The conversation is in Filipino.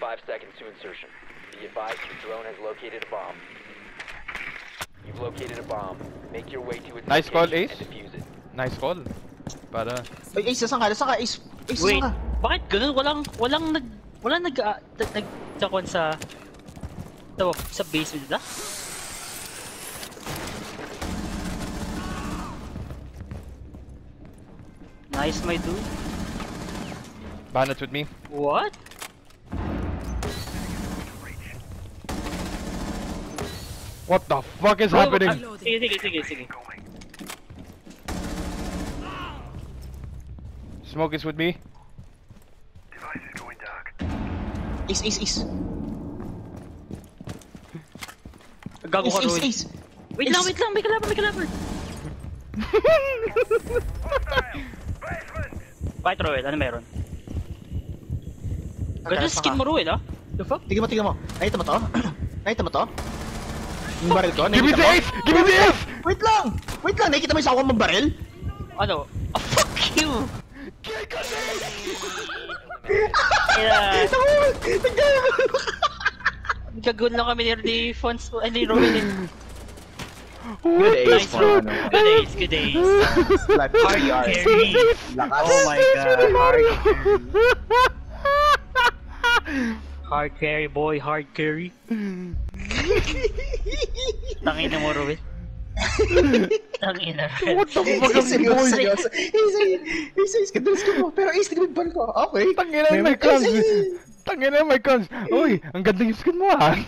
five seconds to insertion. Be advised your drone has located a bomb. You've located a bomb. Make your way to its Nice call, location Ace. and defuse it. Nice call. Para... Ay, Ace, saan ka? Saan ka? Ace, Ace, Wait, saan ka? bakit ganun? Walang, walang nag, walang nag, uh, nag, nag sa, sa, sa base nila? Nice, my dude. Bandits with me. What? What the fuck is Oh, happening? ah, sige, sige, sige, sige. Smoke is with me. Ace, Ace, Ace. Gago Ace, ka, Ace, Roy. Ace. Wait lang, wait lang, may kalaban, may kalaban. Bakit, Roel? Ano meron? Ganda skin ka? mo, Roel, ah? The fuck? Tingnan mo, tingnan mo. Nakita mo to? Nakita mo to? Yung baril ko? Give me the ace! Give me the ace! Wait lang! Wait lang! Nakita mo yung sawa mong baril? Ano? Ah, fuck you! Yeah. Gagawin lang kami ni Fons, ay ni eh. Good ano. Good days, good days. Like, hard yard. Carry. Lakas. Oh my god, hard Hard carry, boy, hard carry. Tangina mo, Roel. Tangina, Roel. What the fuck seryoso, boy? Ace, Ace, kadulas ka mo. Pero yung baril ko. Okay. Tangina May- cons. Tangina may cons. Uy, ang ganda yung skin mo ah.